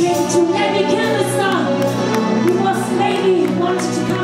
immigrated to every Nebuchadnezzar, he was maybe wanted to come